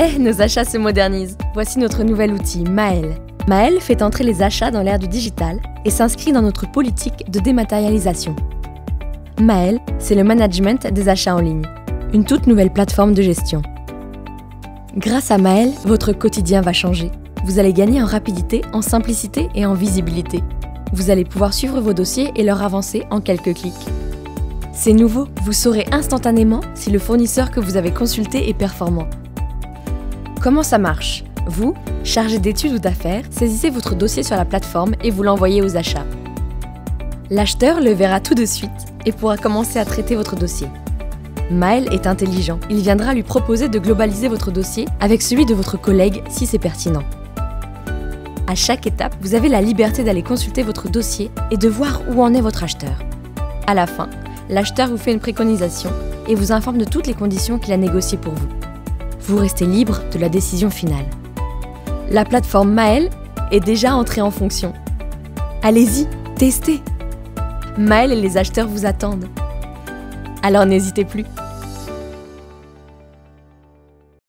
Eh, nos achats se modernisent. Voici notre nouvel outil, Maël. Maël fait entrer les achats dans l'ère du digital et s'inscrit dans notre politique de dématérialisation. Maël, c'est le management des achats en ligne, une toute nouvelle plateforme de gestion. Grâce à Maël, votre quotidien va changer. Vous allez gagner en rapidité, en simplicité et en visibilité. Vous allez pouvoir suivre vos dossiers et leur avancer en quelques clics. C'est nouveau, vous saurez instantanément si le fournisseur que vous avez consulté est performant. Comment ça marche Vous, chargé d'études ou d'affaires, saisissez votre dossier sur la plateforme et vous l'envoyez aux achats. L'acheteur le verra tout de suite et pourra commencer à traiter votre dossier. Maël est intelligent, il viendra lui proposer de globaliser votre dossier avec celui de votre collègue si c'est pertinent. À chaque étape, vous avez la liberté d'aller consulter votre dossier et de voir où en est votre acheteur. À la fin, l'acheteur vous fait une préconisation et vous informe de toutes les conditions qu'il a négociées pour vous. Vous restez libre de la décision finale. La plateforme Maël est déjà entrée en fonction. Allez-y, testez Maël et les acheteurs vous attendent. Alors n'hésitez plus.